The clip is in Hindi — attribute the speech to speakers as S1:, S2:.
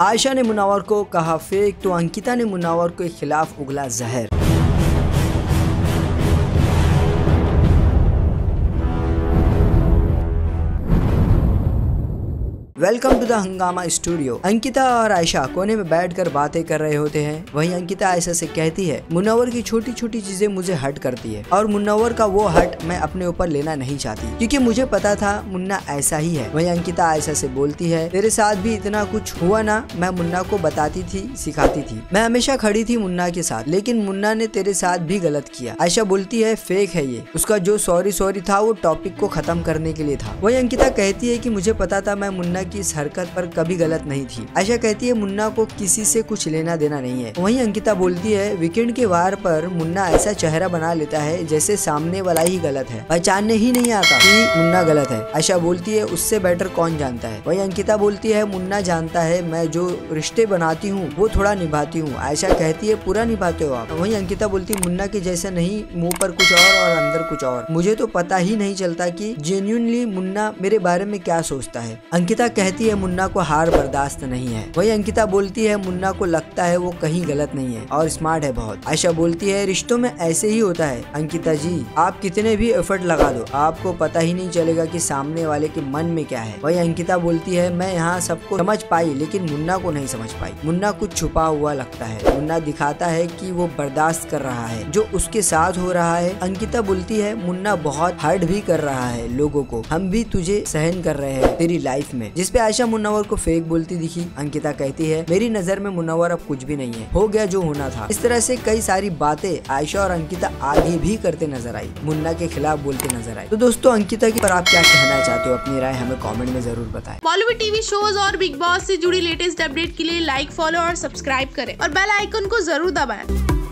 S1: आयशा ने मुनावर को कहा फेक तो अंकिता ने मुनावर के खिलाफ उगला जहर। Welcome to the Hungama studio Ankita और आयशा कोने में बैठकर बातें कर रहे होते हैं। वहीं अंकिता आयशा से कहती है, मुन्नवर की छोटी छोटी चीज़ें मुझे हट करती है और मुन्नवर का वो हट मैं अपने ऊपर लेना नहीं चाहती, क्योंकि मुझे पता था मुन्ना ऐसा ही है। वहीं अंकिता आयशा से बोलती है, तेरे साथ भी इतना कुछ हुआ ना, मैं मुन्ना को बताती थी, सिखाती थी। मैं हमेशा खड़ी थी मुन्ना के साथ, लेकिन मुन्ना ने तेरे साथ भी गलत किया। आयशा बोलती है, फेक है ये। उसका जो सॉरी सॉरी था, वो टॉपिक को खत्म करने के लिए था। वही अंकिता कहती है की मुझे पता था मैं मुन्ना की इस हरकत पर कभी गलत नहीं थी। आशा कहती है, मुन्ना को किसी से कुछ लेना देना नहीं है। वहीं अंकिता बोलती है, वीकेंड के वार पर मुन्ना ऐसा चेहरा बना लेता है, जैसे सामने वाला ही गलत है। पहचानने ही नहीं आता कि मुन्ना गलत है। आशा बोलती है, उससे बेटर कौन जानता है? वही अंकिता बोलती है, मुन्ना जानता है, मैं जो रिश्ते बनाती हूँ, वो थोड़ा निभाती हूँ। आयशा कहती है, पूरा निभाते हो आप? वही अंकिता बोलती मुन्ना के जैसे नहीं, मुँह पर कुछ और और अंदर कुछ और। मुझे तो पता ही नहीं चलता कि जेन्यूनली मुन्ना मेरे बारे में क्या सोचता है। अंकिता कहती है, मुन्ना को हार बर्दाश्त नहीं है। वही अंकिता बोलती है, मुन्ना को लगता है वो कहीं गलत नहीं है और स्मार्ट है बहुत। आयशा बोलती है, रिश्तों में ऐसे ही होता है। अंकिता जी, आप कितने भी एफर्ट लगा दो, आपको पता ही नहीं चलेगा कि सामने वाले के मन में क्या है। वही अंकिता बोलती है, मैं यहाँ सबको समझ पाई, लेकिन मुन्ना को नहीं समझ पाई। मुन्ना कुछ छुपा हुआ लगता है। मुन्ना दिखाता है कि वो बर्दाश्त कर रहा है, जो उसके साथ हो रहा है। अंकिता बोलती है, मुन्ना बहुत हर्ट भी कर रहा है लोगों को। हम भी तुझे सहन कर रहे हैं तेरी लाइफ में जिसपे आयशा मुन्नावर को फेक बोलती दिखी, अंकिता कहती है, मेरी नज़र में मुन्नावर अब कुछ भी नहीं है। हो गया जो होना था। इस तरह से कई सारी बातें आयशा और अंकिता आगे भी करते नज़र आई। मुन्ना के खिलाफ बोलते नज़र आई तो दोस्तों, अंकिता की पर आप क्या कहना चाहते हो? अपनी राय हमें कॉमेंट में ज़रूर बताए।
S2: बॉलीवुड टीवी शोज़ और बिग बॉस ऐसी जुड़ी लेटेस्ट अपडेट के लिए लाइक फॉलो और सब्सक्राइब करें। और बेल आइकन को ज़रूर दबाएँ।